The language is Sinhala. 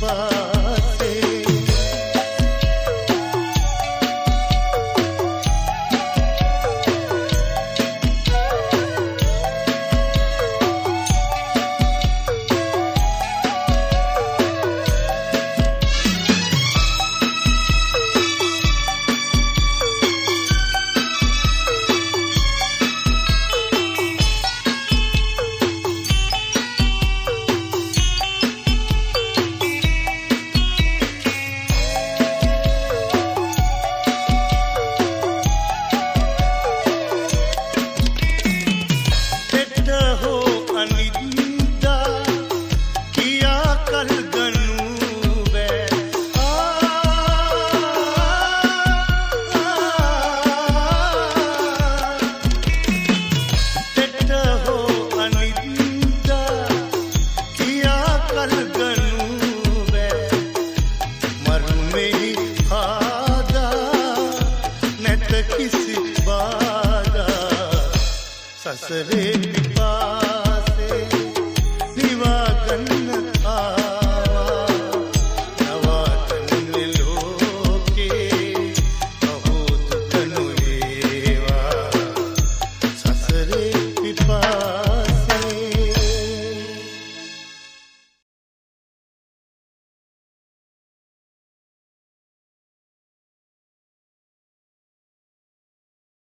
goodbye. කිසි බාධා සසරේ පිට